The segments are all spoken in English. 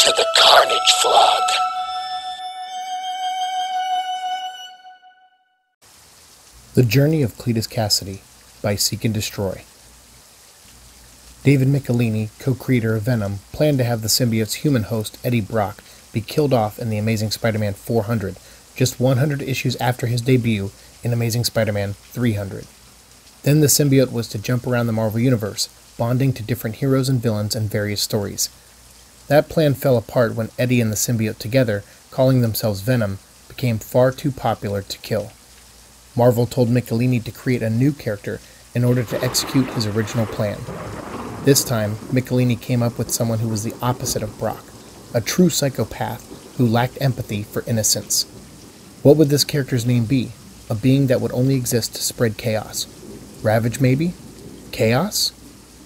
to the Carnage Vlog. The Journey of Cletus Kasady by Siike and Destroy. David Michelinie, co creator of Venom, planned to have the symbiote's human host, Eddie Brock, be killed off in The Amazing Spider Man 400, just 100 issues after his debut in Amazing Spider Man 300. Then the symbiote was to jump around the Marvel Universe, bonding to different heroes and villains and various stories. That plan fell apart when Eddie and the symbiote together, calling themselves Venom, became far too popular to kill. Marvel told Michelinie to create a new character in order to execute his original plan. This time, Michelinie came up with someone who was the opposite of Brock, a true psychopath who lacked empathy for innocence. What would this character's name be? A being that would only exist to spread chaos. Ravage, maybe? Chaos?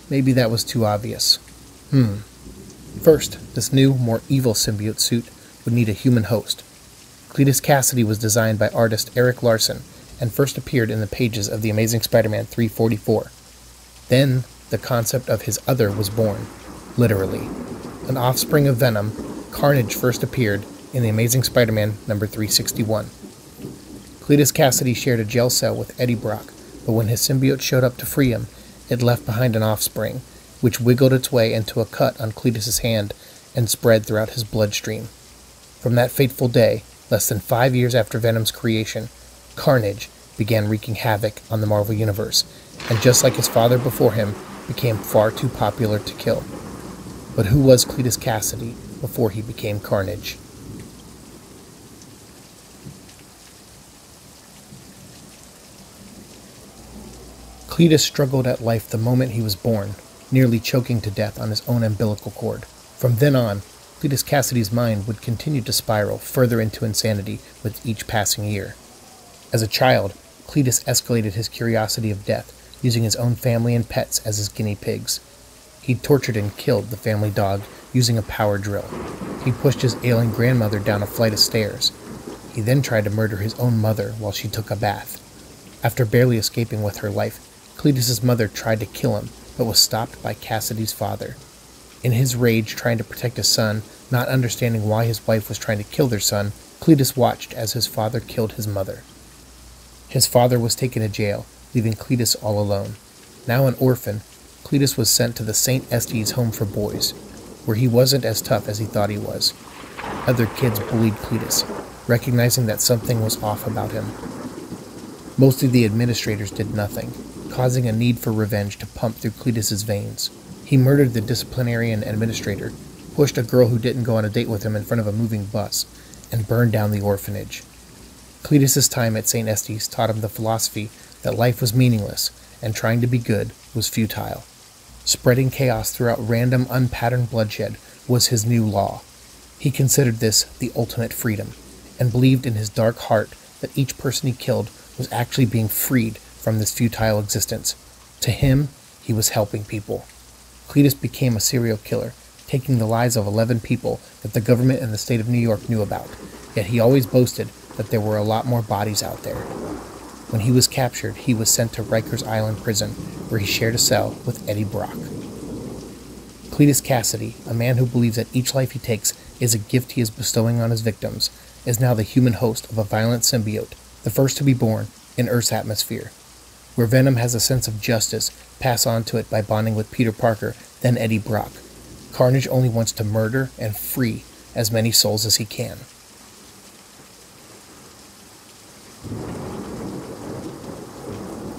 Maybe that was too obvious. Hmm. First, this new, more evil symbiote suit would need a human host. Cletus Kasady was designed by artist Erik Larsen and first appeared in the pages of The Amazing Spider Man 344. Then, the concept of his other was born, literally. An offspring of Venom, Carnage first appeared in The Amazing Spider Man number 361. Cletus Kasady shared a jail cell with Eddie Brock, but when his symbiote showed up to free him, it left behind an offspring, which wiggled its way into a cut on Cletus's hand and spread throughout his bloodstream. From that fateful day, less than five years after Venom's creation, Carnage began wreaking havoc on the Marvel Universe, and just like his father before him, became far too popular to kill. But who was Cletus Kasady before he became Carnage? Cletus struggled at life the moment he was born, nearly choking to death on his own umbilical cord. From then on, Cletus Kasady's mind would continue to spiral further into insanity with each passing year. As a child, Cletus escalated his curiosity of death, using his own family and pets as his guinea pigs. He tortured and killed the family dog using a power drill. He pushed his ailing grandmother down a flight of stairs. He then tried to murder his own mother while she took a bath. After barely escaping with her life, Cletus's mother tried to kill him, but was stopped by Kasady's father. In his rage, trying to protect his son, not understanding why his wife was trying to kill their son, Cletus watched as his father killed his mother. His father was taken to jail, leaving Cletus all alone. Now an orphan, Cletus was sent to the St. Estes Home for Boys, where he wasn't as tough as he thought he was. Other kids bullied Cletus, recognizing that something was off about him. Most of the administrators did nothing, causing a need for revenge to pump through Cletus's veins. He murdered the disciplinarian administrator, pushed a girl who didn't go on a date with him in front of a moving bus, and burned down the orphanage. Cletus's time at St. Estes taught him the philosophy that life was meaningless and trying to be good was futile. Spreading chaos throughout random, unpatterned bloodshed was his new law. He considered this the ultimate freedom, and believed in his dark heart that each person he killed was actually being freed from this futile existence. To him, he was helping people. Cletus became a serial killer, taking the lives of 11 people that the government and the state of New York knew about, yet he always boasted that there were a lot more bodies out there. When he was captured, he was sent to Rikers Island prison, where he shared a cell with Eddie Brock. Cletus Kasady, a man who believes that each life he takes is a gift he is bestowing on his victims, is now the human host of a violent symbiote, the first to be born in Earth's atmosphere. Where Venom has a sense of justice pass on to it by bonding with Peter Parker, then Eddie Brock. Carnage only wants to murder and free as many souls as he can.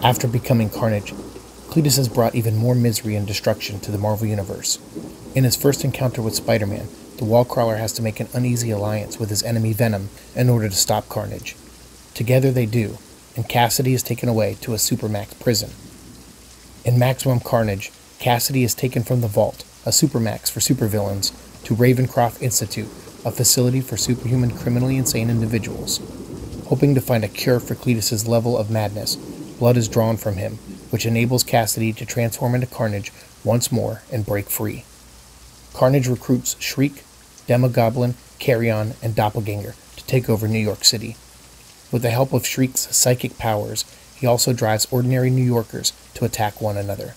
After becoming Carnage, Cletus has brought even more misery and destruction to the Marvel Universe. In his first encounter with Spider Man, the Wallcrawler has to make an uneasy alliance with his enemy Venom in order to stop Carnage. Together they do, and Kasady is taken away to a Supermax prison. In Maximum Carnage, Kasady is taken from the Vault, a Supermax for supervillains, to Ravencroft Institute, a facility for superhuman criminally insane individuals. Hoping to find a cure for Cletus's level of madness, blood is drawn from him, which enables Kasady to transform into Carnage once more and break free. Carnage recruits Shriek, Demogoblin, Carrion, and Doppelganger to take over New York City. With the help of Shriek's psychic powers, he also drives ordinary New Yorkers to attack one another.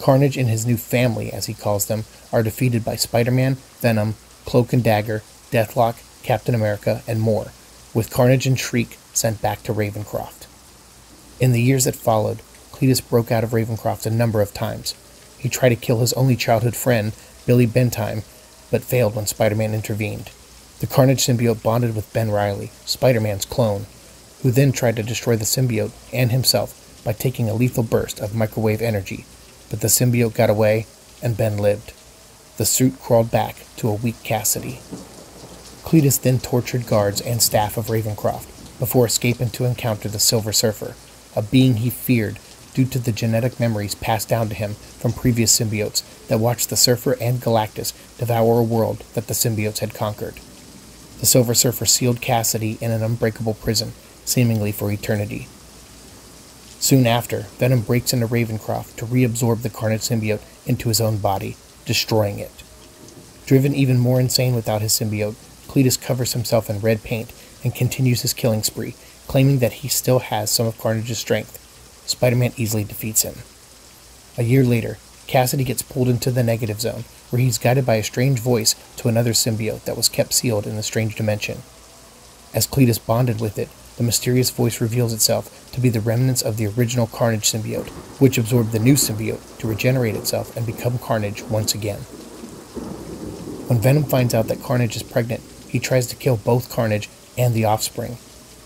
Carnage and his new family, as he calls them, are defeated by Spider Man, Venom, Cloak and Dagger, Deathlok, Captain America, and more, with Carnage and Shriek sent back to Ravencroft. In the years that followed, Cletus broke out of Ravencroft a number of times. He tried to kill his only childhood friend, Billy Benton, but failed when Spider Man intervened. The Carnage symbiote bonded with Ben Riley, Spider Man's clone, who then tried to destroy the symbiote and himself by taking a lethal burst of microwave energy, but the symbiote got away and Ben lived. The suit crawled back to a weak Kasady. Cletus then tortured guards and staff of Ravencroft before escaping to encounter the Silver Surfer, a being he feared due to the genetic memories passed down to him from previous symbiotes that watched the Surfer and Galactus devour a world that the symbiotes had conquered. The Silver Surfer sealed Kasady in an unbreakable prison, seemingly for eternity. Soon after, Venom breaks into Ravencroft to reabsorb the Carnage symbiote into his own body, destroying it. Driven even more insane without his symbiote, Cletus covers himself in red paint and continues his killing spree, claiming that he still has some of Carnage's strength. Spider Man easily defeats him. A year later, Kasady gets pulled into the negative zone, where he's guided by a strange voice to another symbiote that was kept sealed in the strange dimension. As Cletus bonded with it, the mysterious voice reveals itself to be the remnants of the original Carnage symbiote, which absorbed the new symbiote to regenerate itself and become Carnage once again. When Venom finds out that Carnage is pregnant, he tries to kill both Carnage and the offspring.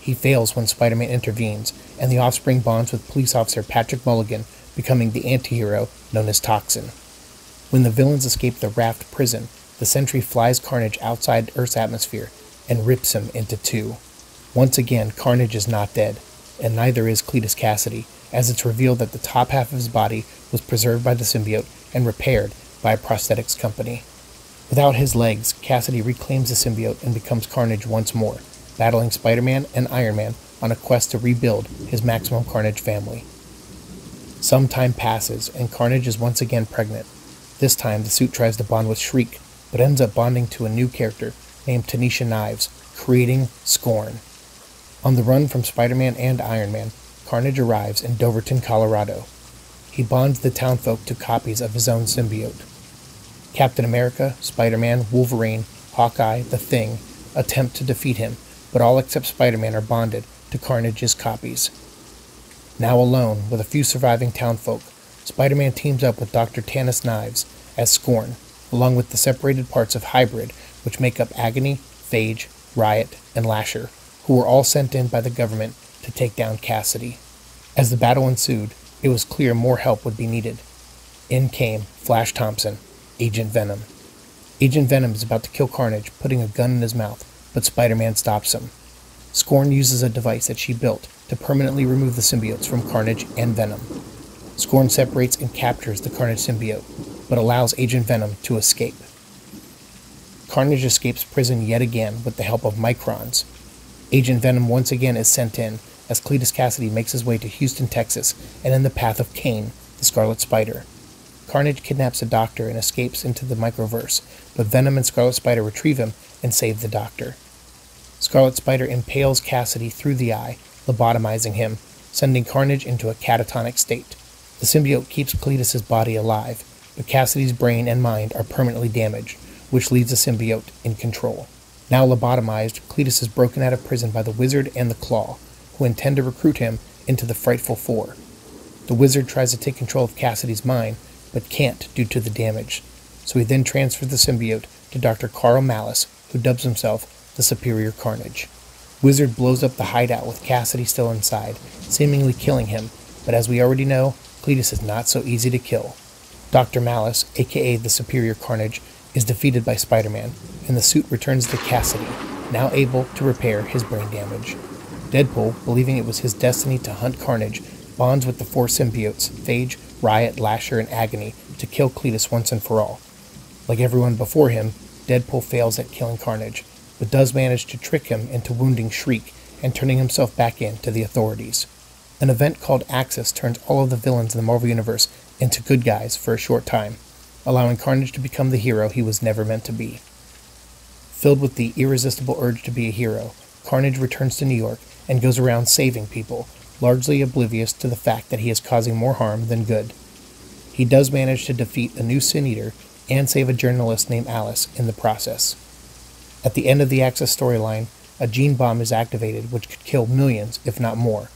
He fails when Spider Man intervenes, and the offspring bonds with police officer Patrick Mulligan, becoming the antihero known as Toxin. When the villains escape the Raft prison, the Sentry flies Carnage outside Earth's atmosphere and rips him into two. Once again, Carnage is not dead, and neither is Cletus Kasady, as it's revealed that the top half of his body was preserved by the symbiote and repaired by a prosthetics company. Without his legs, Kasady reclaims the symbiote and becomes Carnage once more, battling Spider Man and Iron Man on a quest to rebuild his Maximum Carnage family. Some time passes, and Carnage is once again pregnant. This time, the suit tries to bond with Shriek, but ends up bonding to a new character named Tanisha Nieves, creating Scorn. On the run from Spider Man and Iron Man, Carnage arrives in Doverton, Colorado. He bonds the townfolk to copies of his own symbiote. Captain America, Spider Man, Wolverine, Hawkeye, The Thing attempt to defeat him, but all except Spider Man are bonded to Carnage's copies. Now alone, with a few surviving townfolk, Spider Man teams up with Dr. Tanis Nieves as Scorn, along with the separated parts of Hybrid, which make up Agony, Phage, Riot, and Lasher, who were all sent in by the government to take down Kasady. As the battle ensued, it was clear more help would be needed. In came Flash Thompson, Agent Venom. Agent Venom is about to kill Carnage, putting a gun in his mouth, but Spider Man stops him. Scorn uses a device that she built to permanently remove the symbiotes from Carnage and Venom. Scorn separates and captures the Carnage symbiote, but allows Agent Venom to escape. Carnage escapes prison yet again with the help of Microns. Agent Venom once again is sent in as Cletus Kasady makes his way to Houston, Texas, and in the path of Kaine, the Scarlet Spider. Carnage kidnaps a doctor and escapes into the microverse, but Venom and Scarlet Spider retrieve him and save the doctor. Scarlet Spider impales Kasady through the eye, lobotomizing him, sending Carnage into a catatonic state. The symbiote keeps Cletus's body alive, but Kasady's brain and mind are permanently damaged, which leaves the symbiote in control. Now lobotomized, Cletus is broken out of prison by the Wizard and the Claw, who intend to recruit him into the Frightful Four. The Wizard tries to take control of Kasady's mind, but can't due to the damage, so he then transfers the symbiote to Dr. Karl Malus, who dubs himself the Superior Carnage. Wizard blows up the hideout with Kasady still inside, seemingly killing him, but as we already know, Cletus is not so easy to kill. Dr. Malus, aka the Superior Carnage, is defeated by Spider Man, and the suit returns to Kasady, now able to repair his brain damage. Deadpool, believing it was his destiny to hunt Carnage, bonds with the four symbiotes, Phage, Riot, Lasher, and Agony, to kill Cletus once and for all. Like everyone before him, Deadpool fails at killing Carnage, but does manage to trick him into wounding Shriek and turning himself back in to the authorities. An event called Axis turns all of the villains in the Marvel Universe into good guys for a short time, allowing Carnage to become the hero he was never meant to be. Filled with the irresistible urge to be a hero, Carnage returns to New York and goes around saving people, largely oblivious to the fact that he is causing more harm than good. He does manage to defeat a new Sin Eater and save a journalist named Alice in the process. At the end of the Axis storyline, a gene bomb is activated which could kill millions, if not more.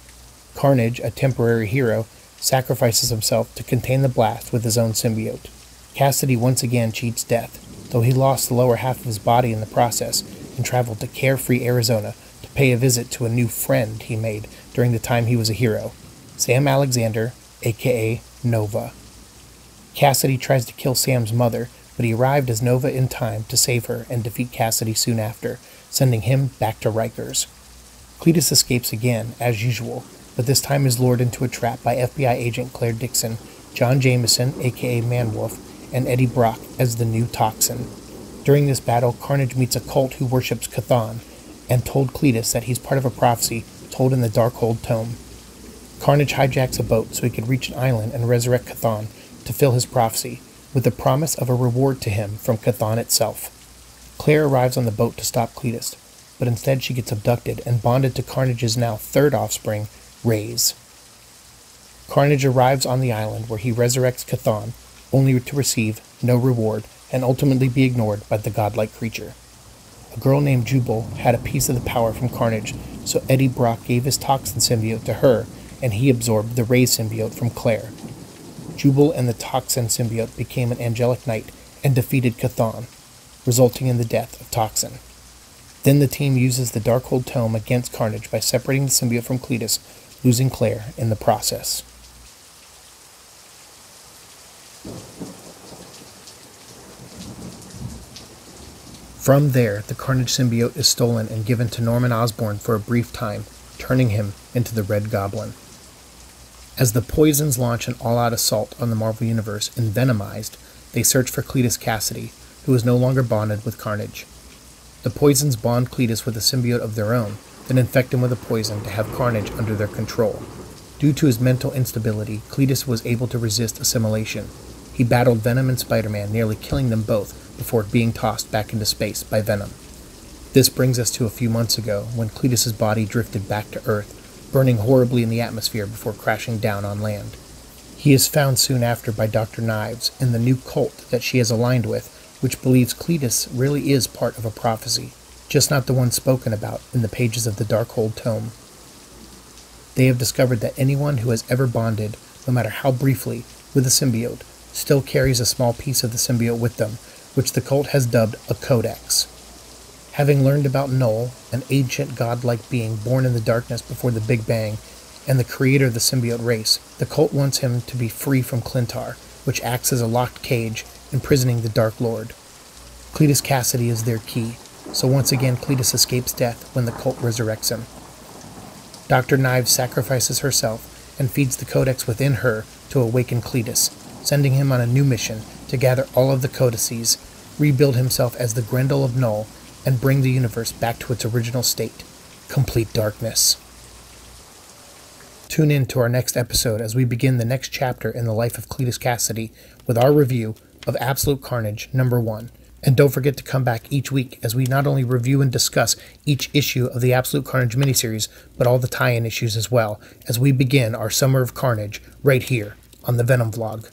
Carnage, a temporary hero, sacrifices himself to contain the blast with his own symbiote. Kasady once again cheats death, though he lost the lower half of his body in the process and traveled to Carefree Arizona to pay a visit to a new friend he made during the time he was a hero, Sam Alexander, aka Nova. Kasady tries to kill Sam's mother, but he arrived as Nova in time to save her and defeat Kasady soon after, sending him back to Rikers. Cletus escapes again, as usual, but this time is lured into a trap by FBI agent Claire Dixon, John Jameson, aka Manwolf, and Eddie Brock as the new Toxin. During this battle, Carnage meets a cult who worships Chthon and told Cletus that he's part of a prophecy told in the Darkhold Tome. Carnage hijacks a boat so he could reach an island and resurrect Chthon to fill his prophecy, with the promise of a reward to him from Chthon itself. Claire arrives on the boat to stop Cletus, but instead she gets abducted and bonded to Carnage's now third offspring, Raze. Carnage arrives on the island where he resurrects Chthon, only to receive no reward and ultimately be ignored by the godlike creature. A girl named Jubal had a piece of the power from Carnage, so Eddie Brock gave his toxin symbiote to her, and he absorbed the Raze symbiote from Claire. Jubal and the toxin symbiote became an angelic knight and defeated Chthon, resulting in the death of Toxin. Then the team uses the Darkhold Tome against Carnage by separating the symbiote from Cletus, losing Claire in the process. From there, the Carnage symbiote is stolen and given to Norman Osborn for a brief time, turning him into the Red Goblin. As the Poisons launch an all out assault on the Marvel Universe in Venomized, they search for Cletus Kasady, who is no longer bonded with Carnage. The Poisons bond Cletus with a symbiote of their own, then infect him with a poison to have Carnage under their control. Due to his mental instability, Cletus was able to resist assimilation. He battled Venom and Spider Man, nearly killing them both before being tossed back into space by Venom. This brings us to a few months ago when Cletus's body drifted back to Earth, burning horribly in the atmosphere before crashing down on land. He is found soon after by Dr. Nieves and the new cult that she has aligned with, which believes Cletus really is part of a prophecy, just not the one spoken about in the pages of the Darkhold tome. They have discovered that anyone who has ever bonded, no matter how briefly, with a symbiote still carries a small piece of the symbiote with them, which the cult has dubbed a codex. Having learned about Knull, an ancient godlike being born in the darkness before the Big Bang, and the creator of the symbiote race, the cult wants him to be free from Klyntar, which acts as a locked cage, imprisoning the Dark Lord. Cletus Kasady is their key, so once again Cletus escapes death when the cult resurrects him. Dr. Nieves sacrifices herself and feeds the codex within her to awaken Cletus, sending him on a new mission to gather all of the codices, rebuild himself as the Grendel of Knull, and bring the universe back to its original state complete darkness. Tune in to our next episode as we begin the next chapter in the life of Cletus Kasady with our review of Absolute Carnage number 1. And don't forget to come back each week as we not only review and discuss each issue of the Absolute Carnage miniseries, but all the tie in issues as well, as we begin our Summer of Carnage right here on the Venom Vlog.